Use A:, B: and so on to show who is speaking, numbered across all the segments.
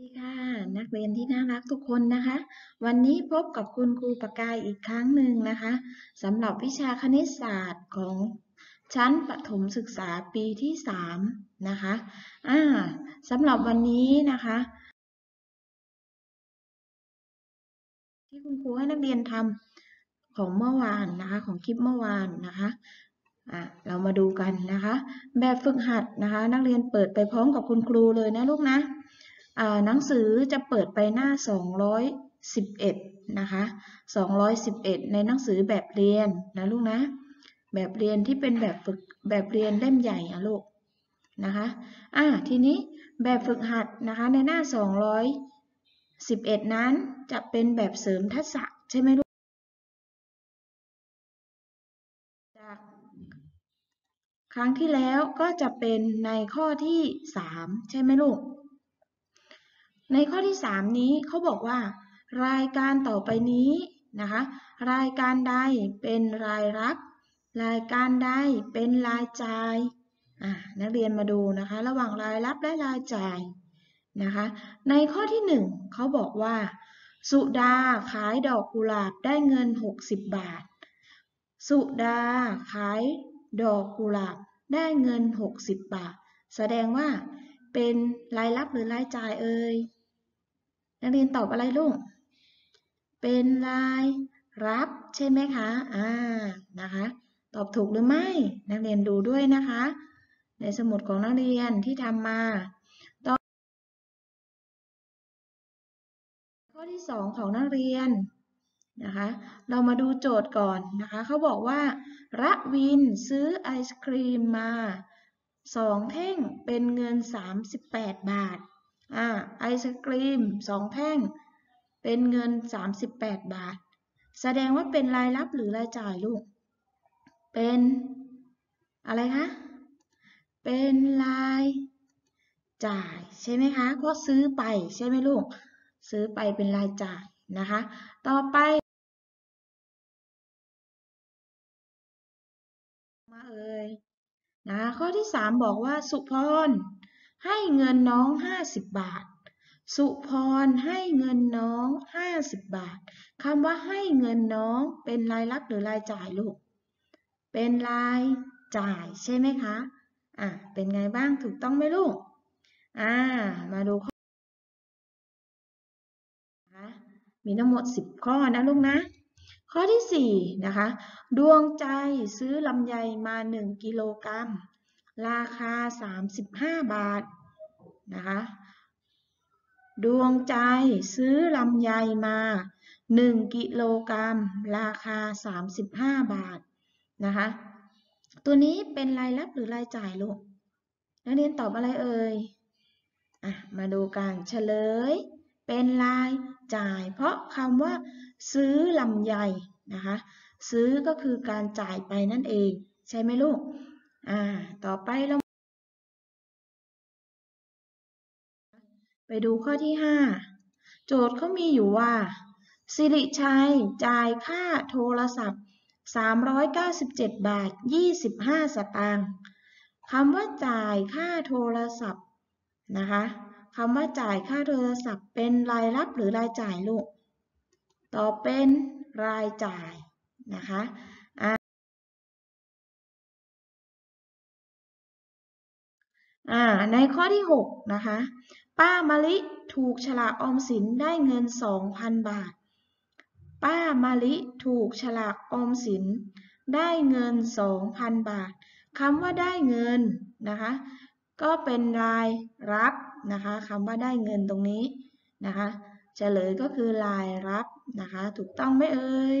A: ดีค่ะ นักเรียนที่น่ารักทุกคนนะคะ วันนี้พบกับคุณครูประกายอีกครั้งหนึ่งนะคะสำหรับวิชาคณิตศาสตร์ของชั้นประถมศึกษาปีที่ 3 นะคะอ่าสำหรับวันนี้นะคะ ที่คุณครูให้นักเรียนทำของเมื่อวานนะคะ ของคลิปเมื่อวานนะคะอะเรามาดูกันนะคะ แบบฝึกหัดนะคะ นักเรียนเปิดไปพร้อมกับคุณครูเลยนะลูกนะ หนังสือจะเปิดไปหน้า 211 นะคะ 211 ในหนังสือแบบเรียนนะลูกนะ แบบเรียนที่เป็นแบบฝึกแบบเรียนเล่มใหญ่อะลูกนะคะอะทีนี้แบบฝึกหัดนะคะในหน้า 211 นั้นจะเป็นแบบเสริมทักษะใช่ไหมลูกจากครั้งที่แล้วก็จะเป็นในข้อที่ 3 ใช่ไหมลูก ในข้อที่ 3 นี้เขาบอกว่า รายการต่อไปนี้นะคะรายการใดเป็นรายรับ รายการใดเป็นรายจ่ายนักเรียนมาดูนะคะ ระหว่างรายรับและรายจ่ายนะคะ ในข้อที่ 1เขาบอกว่า สุดาขายดอกกุหลาบได้เงิน 60 บาท สุดาขายดอกกุหลาบได้เงิน 60 บาท แสดงว่าเป็นรายรับหรือรายจ่ายเอ่ย นักเรียนตอบอะไรลูก เป็นรายรับใช่ไหมคะ อ่า นะคะ ตอบถูกหรือไม่ นักเรียนดูด้วยนะคะ ในสมุดของนักเรียนที่ทำมาต่อข้อที่สองของนักเรียนนะคะ เรามาดูโจทย์ก่อนนะคะ เขาบอกว่าระวินซื้อไอศครีมมาสองแท่งเป็นเงิน 38 บาท อ่าไอศกรีมสองแท่ง เป็นเงิน 38 บาท แสดงว่าเป็นรายรับหรือรายจ่ายลูก เป็นอะไรคะ เป็นรายจ่ายใช่ไหมคะ เพราะซื้อไปใช่ไหมลูก ซื้อไปเป็นรายจ่ายนะคะ ต่อไปมาเอ่ยนะข้อที่ 3 บอกว่าสุพร ให้เงินน้อง50บาท สุพรให้เงินน้อง50บาทคำว่าให้เงินน้องเป็นรายรับหรือรายจ่ายลูก เป็นรายจ่ายใช่ไหมคะ อะ เป็นไงบ้างถูกต้องไหมลูก อ่า มาดูข้อมีทั้งหมด 10 ข้อนะลูกนะ ข้อที่ 4 นะคะ ดวงใจซื้อลำไยมา 1 กิโลกรัม ราคา 35 บาทนะคะ ดวงใจซื้อลำไยมา 1 กิโลกรัม ราคา 35 บาทนะคะ ตัวนี้เป็นรายรับหรือรายจ่ายลูก นักเรียนตอบอะไรเอ่ยอะมาดูกันเฉลย เป็นรายจ่าย เพราะคำว่า ซื้อลำไยนะคะ ซื้อก็คือการจ่ายไปนั่นเอง ใช่ไหมลูก อ่า ต่อไปเรา ไปดูข้อที่ 5 โจทย์เขามีอยู่ว่า สิริชัยจ่ายค่าโทรศัพท์ 397 บาท 25 สตางค์คำว่าจ่ายค่าโทรศัพท์นะคะคำว่าจ่ายค่าโทรศัพท์ เป็นรายรับหรือรายจ่ายลูกตอบเป็นรายจ่ายนะคะ อ่าในข้อที่ 6 นะคะ ป้ามะลิถูกฉลากออมสินได้เงิน 2,000 บาท ป้ามะลิถูกฉลากออมสิน ได้เงิน 2,000 บาทคำว่าได้เงินนะคะ ก็เป็นรายรับนะคะคำว่าได้เงินตรงนี้นะคะเฉลยก็คือรายรับนะคะ ถูกต้องไหมเอ่ย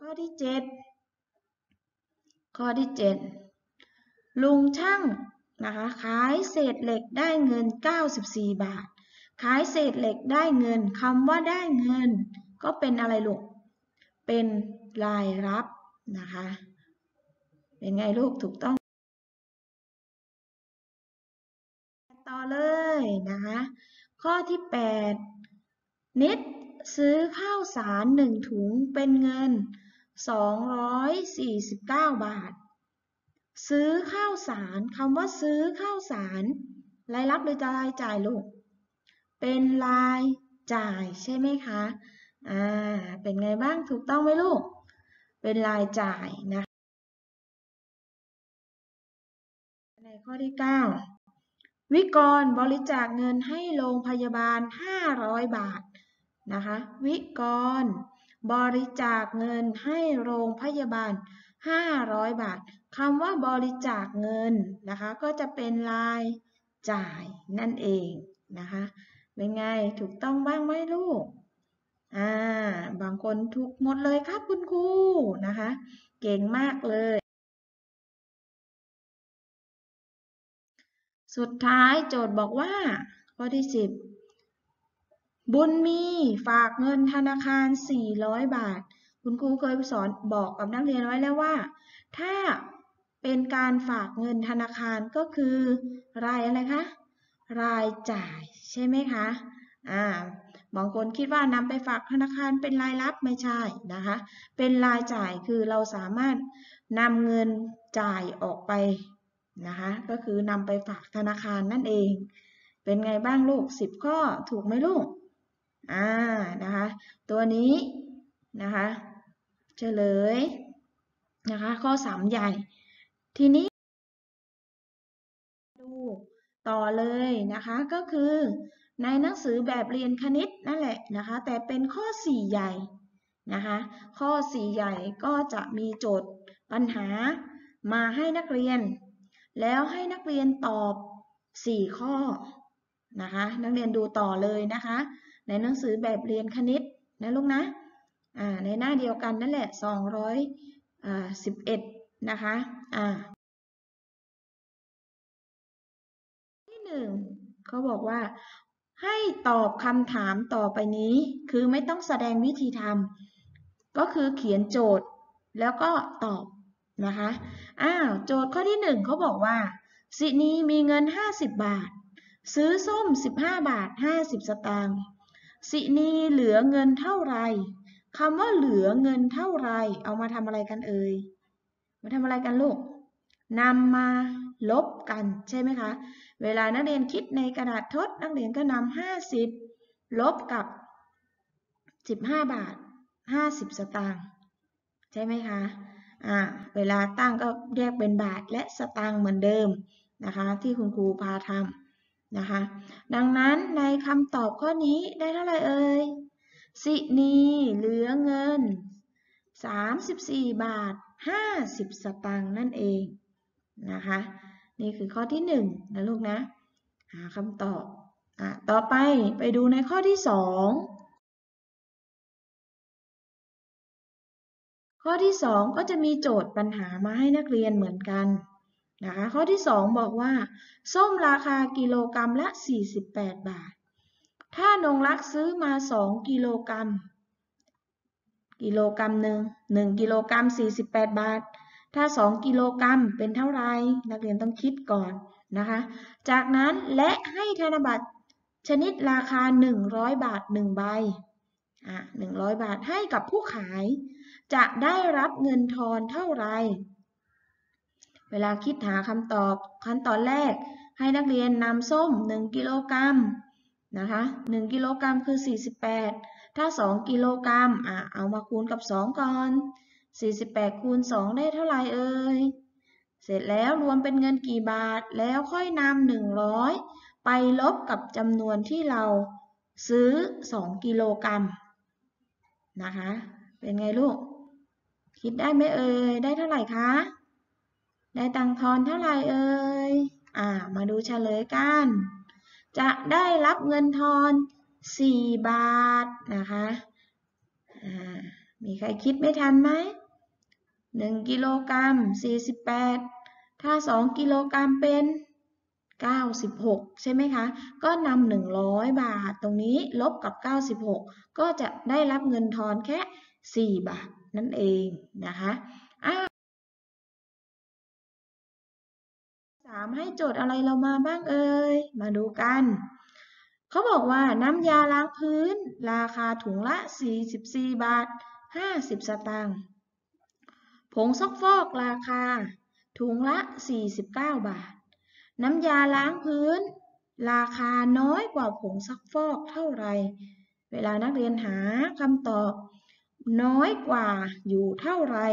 A: ข้อที่ 7 ข้อที่ 7 ลุงช่างนะคะขายเศษเหล็กได้เงิน 94 บาท ขายเศษเหล็กได้เงินคำว่าได้เงิน ก็เป็นอะไรลูก เป็นรายรับนะคะ เป็นไงลูกถูกต้อง ต่อเลยนะคะ ข้อที่ 8 นิดซื้อข้าวสารหนึ่งถุงเป็นเงิน 249 บาท ซื้อข้าวสารคำว่าซื้อข้าวสารรายรับหรือจะรายจ่ายลูก เป็นรายจ่ายใช่ไหมคะ อ่า เป็นไงบ้างถูกต้องไหมลูก เป็นรายจ่ายนะในข้อที่ 9 วิกรบริจาคเงินให้โรงพยาบาล 500 บาทนะคะ วิกรบริจาคเงินให้โรงพยาบาล 500 บาทคำว่าบริจาคเงินนะคะ ก็จะเป็นรายจ่ายนั่นเองนะคะเป็นไงถูกต้องบ้างไหมลูกอ่าบางคนถูกหมดเลยครับคุณครูนะคะ เก่งมากเลย สุดท้ายโจทย์บอกว่าข้อที่ 10 บุญมีฝากเงินธนาคาร 400 บาท คุณครูเคยสอนบอกกับนักเรียนไว้แล้วว่า ถ้าเป็นการฝากเงินธนาคารก็คือ รายอะไรคะ รายจ่ายใช่ไหมคะ อ่า บางคนคิดว่านำไปฝากธนาคารเป็นรายรับไม่ใช่นะคะ เป็นรายจ่ายคือเราสามารถนำเงินจ่ายออกไปนะคะ ก็คือนำไปฝากธนาคารนั่นเอง เป็นไงบ้างลูก 10 ข้อถูกไหมลูก อ่า นะคะ ตัวนี้นะคะ เฉลยนะคะข้อ 3 ใหญ่ ทีนี้ดูต่อเลยนะคะก็คือในหนังสือแบบเรียนคณิตนั่นแหละนะคะแต่เป็นข้อ 4 ใหญ่นะคะข้อ 4 ใหญ่ก็จะมีโจทย์ปัญหามาให้นักเรียน แล้วให้นักเรียนตอบ 4 ข้อนะคะนักเรียนดูต่อเลยนะคะ ในหนังสือแบบเรียนคณิตนะลูกนะ ในหน้าเดียวกันนั่นแหละ 211 นะคะอ่าที่หนึ่งเขาบอกว่าให้ตอบคำถามต่อไปนี้ คือไม่ต้องแสดงวิธีทำก็คือเขียนโจทย์แล้วก็ตอบนะคะอ้าวโจทย์ข้อที่หนึ่งเขาบอกว่าสินีมีเงิน 50 บาท ซื้อส้ม 15 บาท 50 สตางค์สินีเหลือเงินเท่าไหร่ คำว่าเหลือเงินเท่าไร เอามาทำอะไรกันเอ่ย มาทำอะไรกันลูกนำมาลบกันใช่ไหมคะ เวลานักเรียนคิดในกระดาษทด นักเรียนก็นำ50 ลบกับ 15 บาท 50 สตางค์ใช่ไหมคะอ่าเวลาตั้งก็แยกเป็นบาทและสตางค์เหมือนเดิมนะคะ ที่คุณครูพาทำนะคะ ดังนั้นในคำตอบข้อนี้ได้เท่าไหร่เอ่ย สินีเหลือเงิน 34 บาท 50 สตางค์นั่นเองนะคะ นี่คือข้อที่1นะลูกนะ หาคำตอบอะต่อไปไปดูในข้อที่ 2 ข้อที่ 2 ก็จะมีโจทย์ปัญหามาให้นักเรียนเหมือนกันนะคะข้อที่ 2 บอกว่า ส้มราคากิโลกรัมละ 48 บาท ถ้านงรักซื้อมา2กิโลกรัม กิโลกรัมหนึ่ง1กิโลกรัม48บาท ถ้า2กิโลกรัมเป็นเท่าไรนักเรียนต้องคิดก่อนนะคะ จากนั้นและให้ธนบัตรชนิดราคา 100 บาท1ใบ อะ100 บาทให้กับผู้ขาย จะได้รับเงินทอนเท่าไร เวลาคิดหาคำตอบขั้นตอนแรก ให้นักเรียนนำส้ม 1 กิโลกรัม นะคะ1กิโลกรัมคือ 48 ถ้า 2 กิโลกรัมอะเอามาคูณกับ 2 ก่อน 48 คูณ 2 ได้เท่าไหร่เอ่ย เสร็จแล้วรวมเป็นเงินกี่บาท แล้วค่อยนำ100 ไปลบกับจำนวนที่เราซื้อ 2 กิโลกรัมนะคะ เป็นไงลูก คิดได้ไหมเอ่ย ได้เท่าไหร่คะ ได้ตังทอนเท่าไหร่เอ่ย อ่า มาดูเฉลยกัน จะได้รับเงินทอน 4 บาทนะคะมีใครคิดไม่ทันไหม 1 กิโลกรัม 48 ถ้า 2 กิโลกรัมเป็น 96 ใช่ไหมคะ ก็นำ100 บาทตรงนี้ลบกับ 96 ก็จะได้รับเงินทอนแค่ 4 บาทนั่นเองนะคะ อ้าวสามให้โจทย์อะไรเรามาบ้างเอ่ย มาดูกัน เขาบอกว่าน้ำยาล้างพื้น ราคาถุงละ 44 บาท 50 สตางค์ ผงซักฟอกราคา ถุงละ 49 บาท น้ำยาล้างพื้น ราคาน้อยกว่าผงซักฟอกเท่าไหร่ เวลานักเรียนหาคำตอบ น้อยกว่าอยู่เท่าไหร่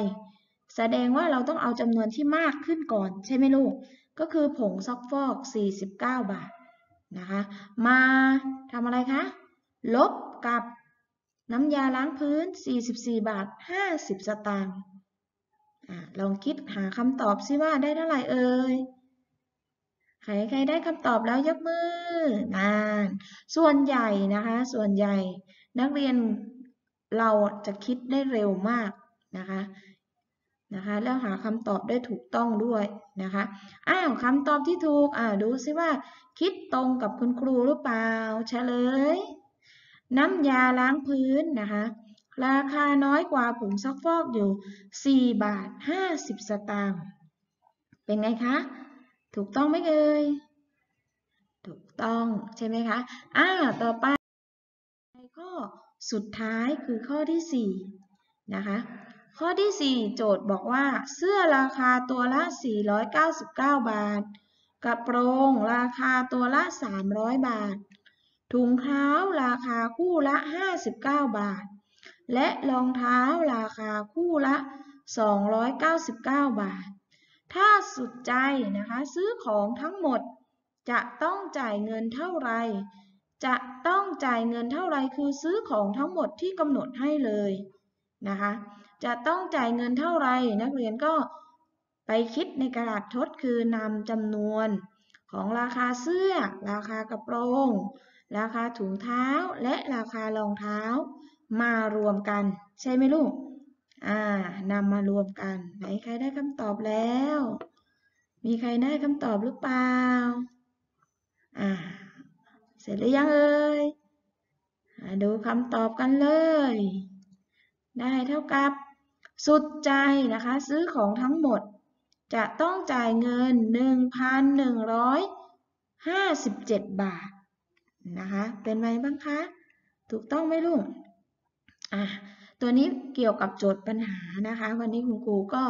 A: แสดงว่าเราต้องเอาจำนวนที่มากขึ้นก่อนใช่ไหมลูก ก็คือผงซักฟอก 49 บาทนะคะ มาทำอะไรคะ ลบกับน้ำยาล้างพื้น 44 บาท 50 สตางค์ลองคิดหาคำตอบซิว่าได้เท่าไหร่เอ่ย ใครใครได้คำตอบแล้วยกมือนานส่วนใหญ่นะคะ ส่วนใหญ่นักเรียนเราจะคิดได้เร็วมากนะคะ นะคะ แล้วหาคำตอบได้ถูกต้องด้วยนะคะอ้าวคำตอบที่ถูกอ่าดูซิว่า คิดตรงกับคุณครูหรือเปล่าเฉลย น้ำยาล้างพื้นนะคะราคาน้อยกว่าผงซักฟอกอยู่ 4 บาท 50 สตางค์เป็นไงคะ ถูกต้องไหมเอ่ยถูกต้องใช่ไหมคะอ่าต่อไปข้อสุดท้ายคือข้อที่ 4 นะคะ ข้อที่ 4 โจทย์บอกว่า เสื้อราคาตัวละ 499 บาท กระโปรงราคาตัวละ 300 บาท ถุงเท้าราคาคู่ละ 59 บาท และรองเท้าราคาคู่ละ 299 บาท ถ้าสุดใจนะคะซื้อของทั้งหมด จะต้องจ่ายเงินเท่าไหร่ จะต้องจ่ายเงินเท่าไหร่คือซื้อของทั้งหมดที่กำหนดให้เลยนะคะ จะต้องจ่ายเงินเท่าไรนักเรียนก็ไปคิดในกระดาษทดคือนำจำนวนของราคาเสื้อ ราคากระโปรง ราคาถุงเท้า และราคารองเท้า มารวมกัน ใช่ไหมลูก อ่านำมารวมกัน ไหนใครได้คำตอบแล้ว มีใครได้คำตอบหรือเปล่า อ่า เสร็จหรือยังเอ่ยดูคำตอบกันเลย ได้เท่ากับ สุดใจนะคะ ซื้อของทั้งหมด จะต้องจ่ายเงิน 1,157 บาทนะคะ เป็นไงบ้างคะ ถูกต้องไหมลูกอะตัวนี้เกี่ยวกับโจทย์ปัญหานะคะ วันนี้คุณครูก็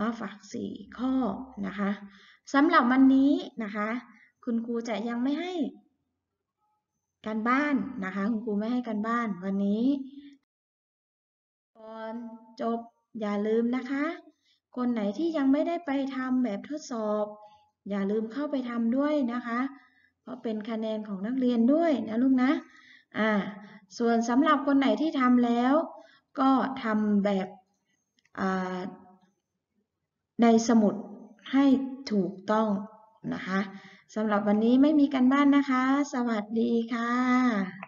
A: มาฝาก4ข้อนะคะสำหรับวันนี้นะคะ คุณครูจะยังไม่ให้การบ้านนะคะ คุณครูไม่ให้การบ้านวันนี้ก่อนจบ อย่าลืมนะคะ คนไหนที่ยังไม่ได้ไปทำแบบทดสอบ อย่าลืมเข้าไปทำด้วยนะคะ เพราะเป็นคะแนนของนักเรียนด้วยนะลูกนะอ่าส่วนสำหรับคนไหนที่ทำแล้ว ก็ทำแบบในสมุดให้ถูกต้องนะคะสำหรับวันนี้ไม่มีการบ้านนะคะ สวัสดีค่ะ